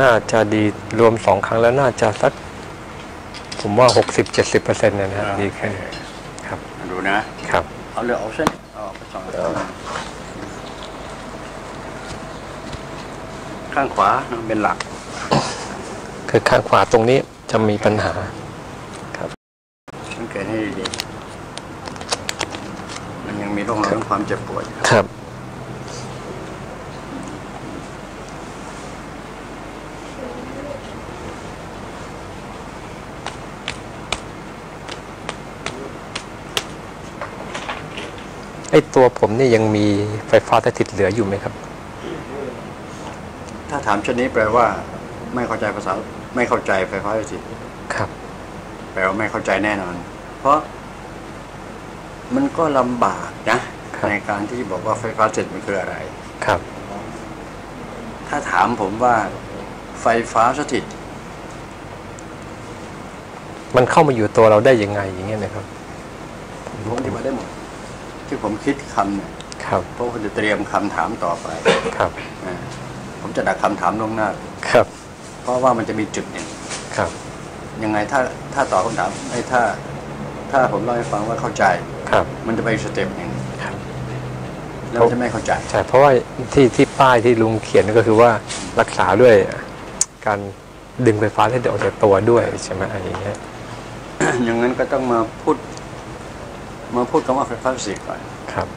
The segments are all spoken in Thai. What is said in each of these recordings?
น่าจะดีรวมสองครั้งแล้วน่าจะสัก ผมว่าหกสิบเจ็ดสิบเปอร์เซ็นต์เนี่ยนะครับดีขึ้นครับดูนะครับ เอาเรือเอาเส้นเอาไปสองข้างขวาเป็นหลัก คือข้างขวาตรงนี้จะมีปัญหาสังเกตให้ดีๆมันยังมีร่องรอยของความเจ็บปวดอยู่ครับ ไอตัวผมนี่ยังมีไฟฟ้าสถิตเหลืออยู่ไหมครับ ถ้าถามชนนี้แปลว่า ไม่เข้าใจภาษา ไม่เข้าใจไฟฟ้าสถิตครับ แปลว่าไม่เข้าใจแน่นอน เพราะ มันก็ลำบากนะครับในการที่บอกว่าไฟฟ้าสถิตมันคืออะไร ครับ ถ้าถามผมว่า ไฟฟ้าสถิตมันเข้ามาอยู่ตัวเราได้ยังไงอย่างเงี้ยนะครับผมอธิบายได้หมด ที่ผมคิดคำเนี่ยครับเพราะผมจะเตรียมคำถามต่อไปครับอ่าผมจะดักคำถามล่วงหน้าครับ เพราะว่ามันจะมีจุดหนึ่งครับ ยังไงถ้าถ้าตอบคำถามไอ้ถ้า ถ้าผมเล่าให้ฟังว่าเข้าใจครับ มันจะไปอีกสเต็ปหนึ่งครับแล้วมันจะไม่เข้าใจใช่เพราะว่าที่ที่ป้ายที่ลุงเขียนก็คือว่ารักษาด้วยการดึงไฟฟ้าให้ออกจากตัวด้วยใช่ไหมอะไรอย่างเงี้ยอย่างนั้นก็ต้องมาพูด มาพูดคำว่าไฟฟ้าสถิตก่อนครับ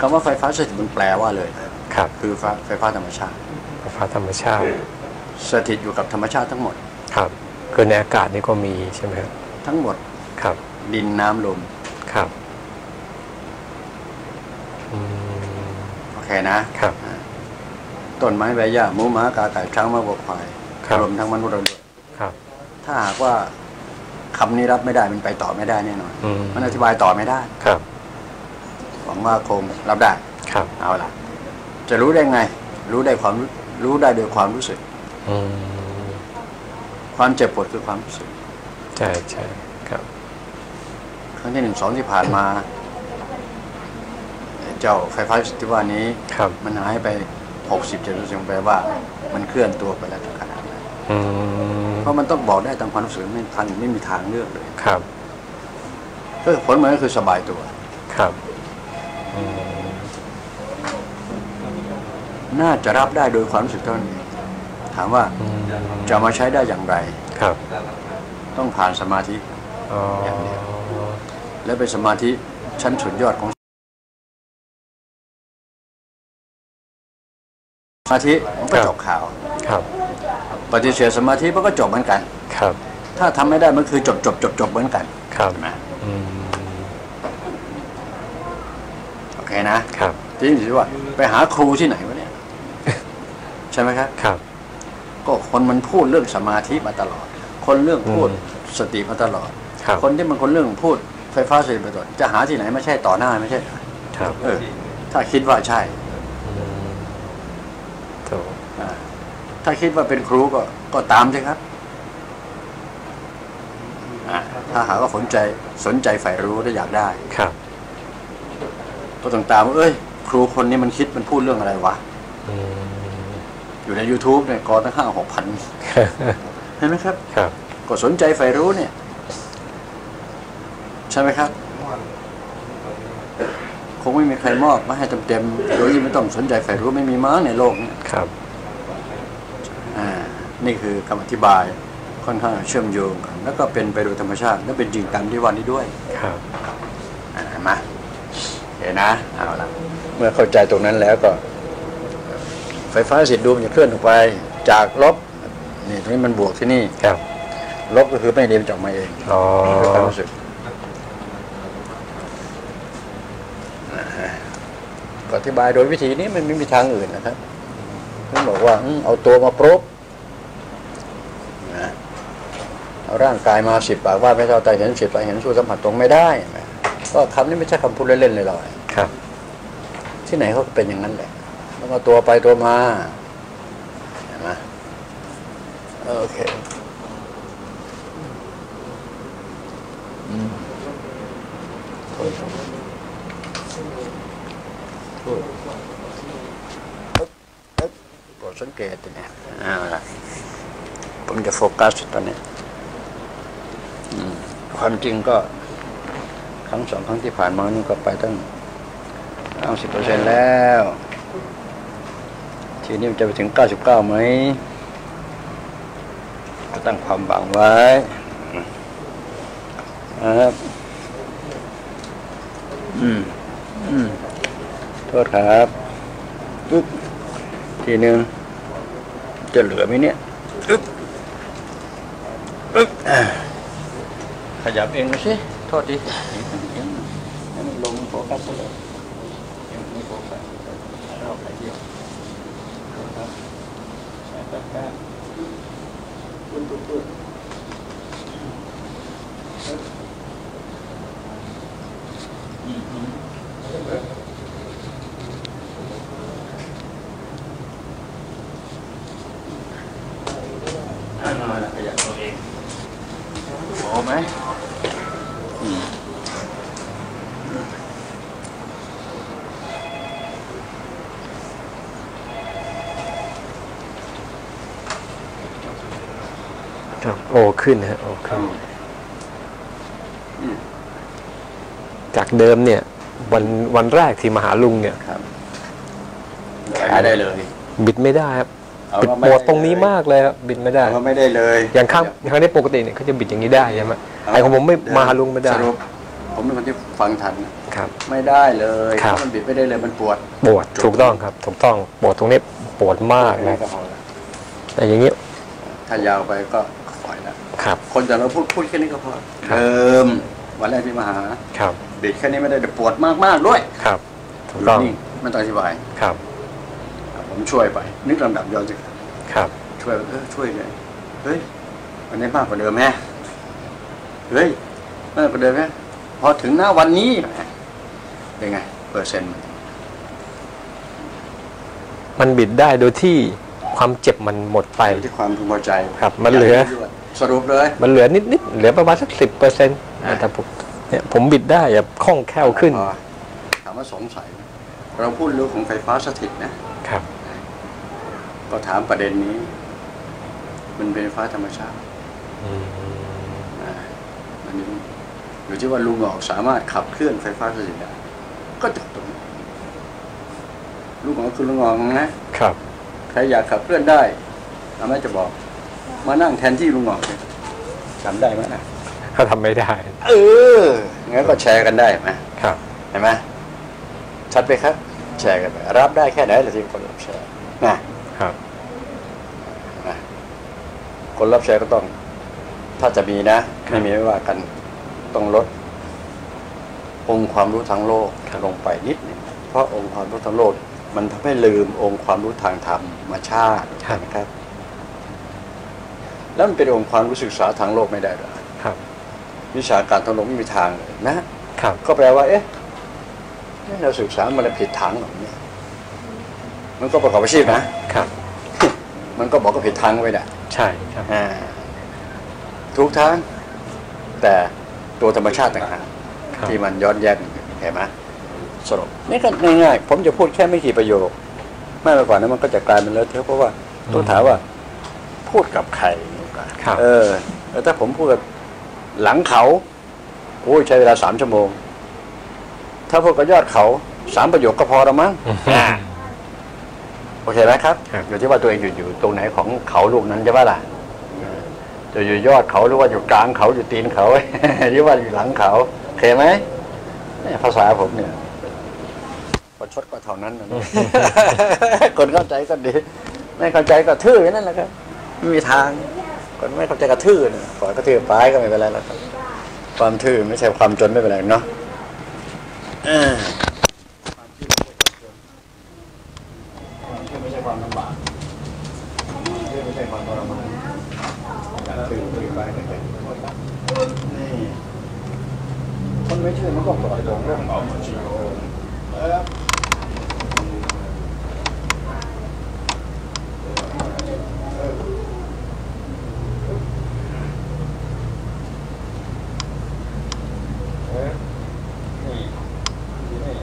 คำว่าไฟฟ้าสถิตมันแปลว่าเลยครับคือฟ้าไฟฟ้าธรรมชาติ ไฟฟ้าธรรมชาติ สถิตอยู่กับธรรมชาติทั้งหมดครับคือในอากาศนี่ก็มีใช่ไหมครับทั้งหมดครับ ดินน้ำลมครับอืมโอเคนะครับต้นไม้ใบหญ้าหมูหมากาไก่ช้างม้าวัวควายครับรวมทั้งมนุษย์เราด้วยครับถ้าหากว่า คำนี้รับไม่ได้มันไปต่อไม่ได้แน่นอนอืมมันอธิบายต่อไม่ได้ครับหวังว่าคงรับได้ครับเอาล่ะ จะรู้ได้ไง รู้ได้ความรู้รู้ได้โดยความรู้สึกอืมความเจ็บปวดคือความรู้สึกใช่ใช่ครับครั้งที่หนึ่งสองที่ผ่านมา เจ้าไฟฟ้าที่ว่านี้ครับมันหายไปหกสิบเจ็ดเปอร์เซ็นต์แปลว่า มันเคลื่อนตัวไปแล้วทุกขณะนั้นอืมเพ ราะมันต้องบอกได้ตามความรู้สึกไม่ทันไม่มีทางเลือกเลยครับ ก็ผลมันก็คือสบายตัว ครับอืมน่าจะรับได้โดยความรู้สึกเท่านั้นเองถามว่าอืมจะเอามาใช้ได้อย่างไร ครับต้องผ่านสมาธิ อ๋อและเป็นสมาธิชั้นสุดยอดของสมาธิมันก็จบข่าว ครับ ปฏิเสธสมาธิมันก็จบเหมือนกัน ครับ ถ้าทำไม่ได้มันคือจบจบจบจบเหมือนกัน ครับใช่ไหมอืมโอเคนะ ครับทีนี้ถือว่า ไปหาครูที่ไหนวะเนี่ย ใช่ไหมครับ ครับ ก็คนมันพูดเรื่องสมาธิมาตลอด คนเรื่องพูดอืมสติมาตลอดครับคนที่มันคนเรื่องพูดไฟฟ้าสติมาตลอดจะหาที่ไหนไม่ใช่ต่อหน้าไม่ใช่เหรอครับ เออ ถ้าคิดว่าใช่ อืมถูก อ่า ถ้าคิดว่าเป็นครูก็ก็ตามใช่ครับอ่าถ้าหากว่าสนใจสนใจใฝ่รู้และอยากได้ ครับ ก็ต้องตามว่าเอ้ย ครูคนนี้มันคิดมันพูดเรื่องอะไรวะอืมอยู่ใน YouTube เนี่ยกอตั้งห้าหกพันเห็นไหมครับ ครับ ก็สนใจใฝ่รู้เนี่ย ใช่ไหมครับ คงไม่มีใครมอบมาให้เต็มๆโดยที่ไม่ต้องสนใจใฝ่รู้ไม่มีม้าในโลกเนี่ยครับอ่า นี่คือคำอธิบายค่อนข้างเชื่อมโยงกันแล้วก็เป็นไปโดยธรรมชาติและเป็นจริงตามที่วันนี้ด้วยครับอ่าเห็นไหมาเห็นนะเอาละเมื่อเข้าใจตรงนั้นแล้วก็ ไฟฟ้าสิทธิ์ดูมันจะเคลื่อนออกไป จากลบนี่ตรงนี้มันบวกที่นี่ครับ ลบก็คือไม่เรียนจากมาเองอ๋อคือความรู้สึกนะฮะก็อธิบายโดยวิธีนี้มันไม่มีทางอื่นนะครับต้องบอกว่าอืมเอาตัวมาปรบนะเอา ร่างกายมาสิบปากว่าไม่เท่าใจเห็นสิบปากเห็นสู้สัมผัสตรงไม่ได้นะก็คำนี้ไม่ใช่คำพูดเล่นๆเลยลอยครับๆที่ไหนเขาก็เป็นอย่างนั้นแหละ แล้วก็ตัวไปตัวมาเห็นไหมโอเคโปรดสังเกเกตเนี่ยเอาละผมจะโฟกัสตอนนี้อืม ความจริงก็ครั้งสองครั้งที่ผ่านมานี่ก็ไปตั้งเก้าสิบเปอร์เซ็นแล้ว ทีนี้มันจะไปถึงเก้าสิบเก้าไหมก็ตั้งความหวังไว้ครับอืมอืมโทษครับปึ๊บทีหนึ่งจะเหลือไหมเนี่ยปึ๊บปึ๊บอ่า ขยับเองมาสิโทษดิเอียงเอียงให้มันลงโฟกัสซะเลยเอียงไม่โฟกัสเราไปเดียวโทษครับใส่ตะกร้าปึ้นปึ้นปึ้นอืมอืมอ่าขยับตัวเองโอ้ไหมอืม ครับโอ ขึ้นนะฮะโอขึ้นจากเดิมเนี่ย วันวันแรกที่มาหาลุงเนี่ยครับขายได้เลย บิดไม่ได้ครับเอาบิดว่าปไม่วได้ดตรงนี้มากเลยครับบิดไม่ได้เอาว่าไม่ได้เลย อย่างข้างอย่างข้างนี้ปกติเนี่ยเขาจะบิดอย่างนี้ได้ใช่ไหมไอ้ของผมไม่มาหาลุงไม่ได้สรุปผมเป็นคนที่ฟังทันครับ ไม่ได้เลยครับถ้ามันบิดไม่ได้เลยมันปวดปวดถูกต้องครับ ถูกต้องปวดตรงนี้ปวดมากนะก็พอละแต่อย่างนี้ถ้ายาวไปก็ปล่อยแล้ว ครับ คนแต่เราพูดพูดแค่นี้ก็พอครับเดิมวันแรกที่มาหาครับบิดแค่นี้ไม่ได้แต่ปวดมากๆด้วยครับถูกต้องนี่ไม่ต้องอธิบายครับ ผมช่วยไป นึกลำดับย้อนสิครับ ช่วยเออช่วยเลยเฮ้ยวันนี้มากกว่าเดิมแฮะเฮ้ยมากกว่าเดิมแฮะพอถึงหน้าวันนี้เป็นไงเปอร์เซ็นต์มันบิดได้โดยที่ความเจ็บมันหมดไปอยู่ที่ความพึงพอใจครับ มันเหลือ สรุปเลย มันเหลือนิดๆเหลือประมาณสักสิบเปอร์เซ็นต์แต่ผมเนี่ยผมบิดได้แบบคล่องแคล่วขึ้นพอถามว่าสงสัยไหมเราพูดเรื่องของไฟฟ้าสถิตนะครับ ก็ถามประเด็นนี้ มันเป็นไฟฟ้าธรรมชาติอืมอ่าอันนี้อยู่ที่ว่าลุงออกสามารถขับเคลื่อนไฟฟ้าสถิตได้ก็จบตรงนี้ลุงออกคือลุงออกนะครับ ใครอยากขับเคลื่อนได้อาม่จะบอก มานั่งแทนที่ลุงออกเลยจำได้ไหมนะเขาทำไม่ได้ เออ งั้นก็แชร์กันได้ไหมครับ เห็นไหมชัดไปครับ แชร์กันไปรับได้แค่ไหนละที่คนรับแชร์นะครับนะคนรับแชร์ก็ต้อง ถ้าจะมีนะครับไม่มีไม่ว่ากัน ต้องลด องค์ความรู้ทางโลกครับลงไปนิดหนึงเพราะองค์ความรู้ทางโลก มันทำให้ลืมองค์ความรู้ทางธรรมชาตินะครับ แล้วมันเป็นองค์ความรู้ศึกษาทางโลกไม่ได้หรอครับ วิชาการทางโลกไม่มีทางเลยนะครับ ก็แปลว่า เอ๊ะนี่เราศึกษามันผิดทางเหรอเนี่ยมันก็ประกอบอาชีพนะครับ มันก็บอกก็ผิดทางไปแหละใช่ครับอ่าทุกทางแต่ตัวธรรมชาติต่างหากครับที่มันย้อนแย้งเห็นไหมสรุปนี่ก็ง่ายๆผมจะพูดแค่ไม่กี่ประโยคไม่ไปกว่านั้นมันก็จะกลายเป็นเลอะเทอะเพราะว่าต้องถามว่า พูดกับใคร ครับเออแล้วถ้าผมพูดกับหลังเขาโอ้ยใช้เวลาสามชั่วโมง ถ้าพูดกับยอดเขาสามประโยคก็พอแล้วมั้งอ่าโอเคไหมครับครับอยู่ที่ว่าตัวเองอยู่อยู่ตรงไหนของเขาลูกนั้นใช่ไหมล่ะจะอยู่ยอดเขาหรือว่าอยู่กลางเขาอยู่ตีนเขาหรือว่าอยู่หลังเขาโอเคไหมเนี่ยภาษาผมเนี่ยประชดก็เท่านั้นนะเนอะคนเข้าใจก็ดี ไม่เข้าใจก็ทื่ออย่างนั่นแหละครับไม่มีทาง คนไม่เข้าใจก็ทื่อนปล่อยก็ทื่อไปก็ไม่เป็นไรแล้วครับ ความทื่อไม่ใช่ความจนไม่เป็นไรเนาะเออความทื่อไม่ใช่ความจนความชื่อไม่ใช่ความลำบากไม่ใช่ความทรมานการชื่อยไปก็เป็นนี่คนไม่เชื่อมันก็ปล่อยตรงเรื่องของจริงเออเออนี่นี่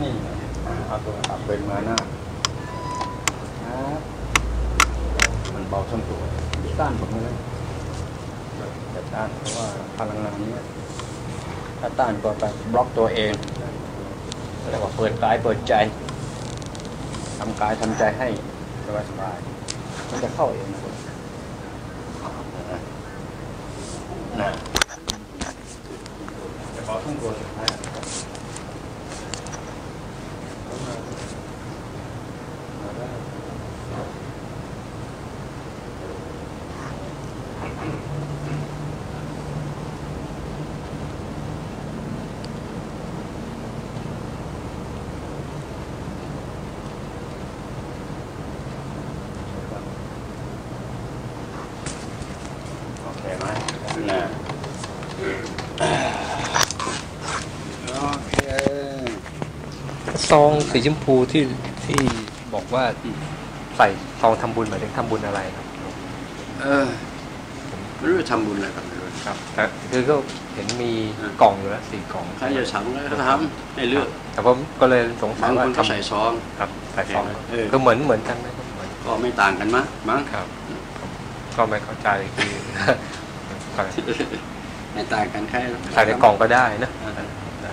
นี่เอาตัวตับเป็นมาหน้า นะ บาทั้งตัวต้านผมเลยจะต้านเพราะว่าพลังงานนี้ถ้าต้านก็ไปบล็อกตัวเองแล้วก็เปิดกายเปิดใจทำกายทำใจให้สบายสบายๆมันจะเข้าเองนะนะเบาทั้งตัวสุดท้าย โอเคไหมนะโอเค ซองสีชมพูที่ที่บอกว่าใส่ซองทำบุญหมายถึงทำบุญอะไรครับเออไม่รู้จะทำบุญอะไรกันไม่รู้ครับแต่คือก็เห็นมีอ่ากล่องอยู่แล้วสี่กล่องใครจะทำก็ทำให้เลือกแต่ผมก็เลยสงสับายงว่าคนก็ทำใส่ซองครับใส่ซองเออก็เหมือนเหมือนกันไหมครับเหมือนก็ไม่ต่างกันมั้งมั้งครับก็ไม่เข้าใจคือไม่ต่างกันใครใส่ในกล่องก็ได้นะ อ่า ได้ ไม่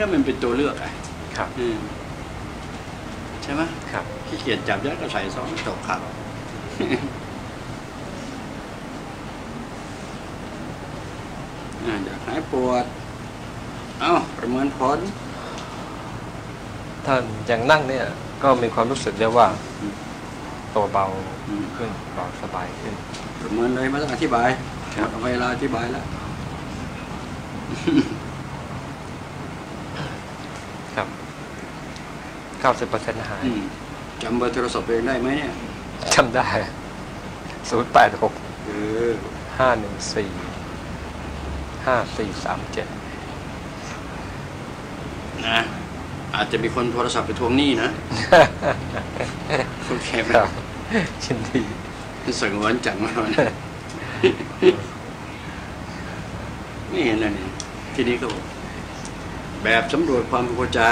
ก็มันเป็นตัวเลือกไงครับอืมใช่ไหมครับขี้เกียจจับยัดก็ใส่ซองจบข่าวอ่าอยากหายปวด เอ้า ประเมินผลท่านอย่างนั่งเนี่ย ก็มีความรู้สึกได้ว่าอืมตัวเบาอืมขึ้นเบาสบายขึ้น ประเมินเลยไม่ต้องอธิบายครับหมดเวลาอธิบายแล้ว ครับเก้าสิบเปอร์เซ็นต์หายอืมจำเบอร์โทรศัพท์ตัวเองได้ไหมเนี่ยจำได้ศูนย์แปดหกเออห้าหนึ่งสี่ห้าสี่สามเจ็ดนะอาจจะมีคนโทรศัพท์ไปทวงหนี้นะโอเคไหมครับชินดีสงวนจังมาวันไม่เห็นอะไรนี่ทีนี้ก็บอก แบบสำรวจความพอใจ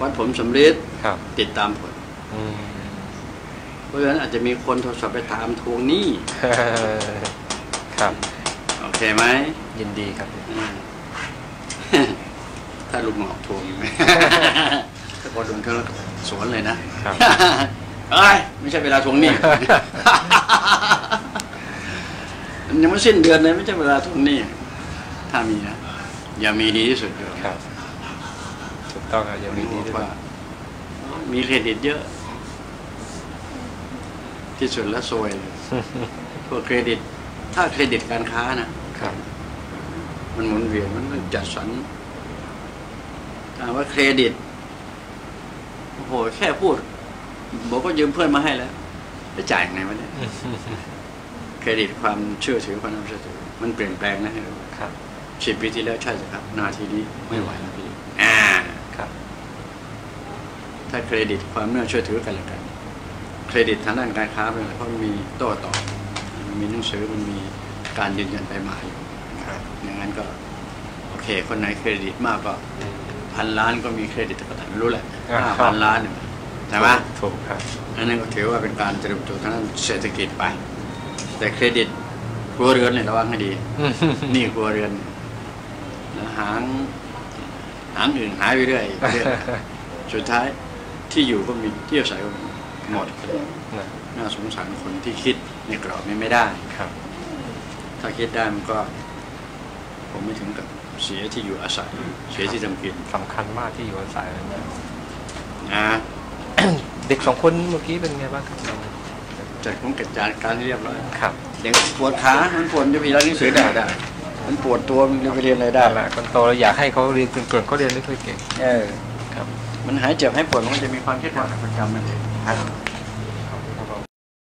วัดผลสำเร็จครับ ติดตามผลอืมเพราะฉะนั้นอาจจะมีคนโทรศัพท์ไปถามทวงหนี้ครับโอเคไหมยินดีครับ อืม ถ้าลุงหมอกทวงไหม ถ้าพอโดนเขาสวนเลยนะครับ เอ้ยไม่ใช่เวลาทวงหนี้ มันยังไม่สิ้นเดือนเลยไม่ใช่เวลาทวงหนี้ถ้ามีนะ อย่ามีดีที่สุดเลยครับถูกต้องครับยังมีดีด้วยว่ามีเครดิตเยอะ ที่สุดแล้วซวยเลยพวกเครดิต ถ้าเครดิตการค้านะครับ มันหมุนเวียนมันต้องจัดสรรถามว่าเครดิตโอ้โหแค่พูดบอกว่ายืมเพื่อนมาให้แล้วจะจ่ายยังไงวะเนี่ยเครดิตความเชื่อถือความน่าเชื่อถือมันเปลี่ยนแปลงนะให้รู้ครับ สิบปีที่แล้วใช่สิครับ นาทีนี้ไม่ไหวแล้วพี่อ่าครับ ถ้าเครดิตความน่าเชื่อถือกันและกัน เครดิตทางด้านการค้าเป็นอะไรเพราะมันมีโต้ตอบมันมีหนังสือมันมีการยืนยันไปมาอยู่ครับอย่างนั้นก็ โอเค คนไหนเครดิตมากก็พันล้านก็มีเครดิตก็แต่ไม่รู้แหละอ่าห้าพันล้านเนี่ยใช่ไหมถูกครับอันนั้นก็ถือว่าเป็นการเจริญเติบโตทางด้านเศรษฐกิจไป แต่เครดิตครัวเรือนเนี่ยระวังให้ดีหนี่ครัวเรือนแล้ว หางหางอื่นหายไปเรื่อยเรื่อยสุดท้ายที่อยู่ก็มีที่อาศัยก็มีหมดนะน่าสงสารคนที่คิดในกรอบนี้ไม่ได้ครับ ถ้าคิดได้มันก็ ผมไม่ถึงกับเสียที่อยู่อาศัย เสียที่ทำกินสำคัญมากที่อยู่อาศัยนะนะเด็กสองคนเมื่อกี้เป็นไงบ้างครับจัดของกิจการการเรียบร้อยครับเด็กปวดขามันปวดจะไปเรียนหนังสือได้ได้ มันปวดตัวมันจะไปเรียนอะไรได้นั่นแหละคนโตเราอยากให้เขาเรียนเก่งๆเขาเรียนไม่ค่อยเก่งเออครับ มันหายเจ็บให้ปวดมันก็จะมีความคิดความประจำมันเองครับ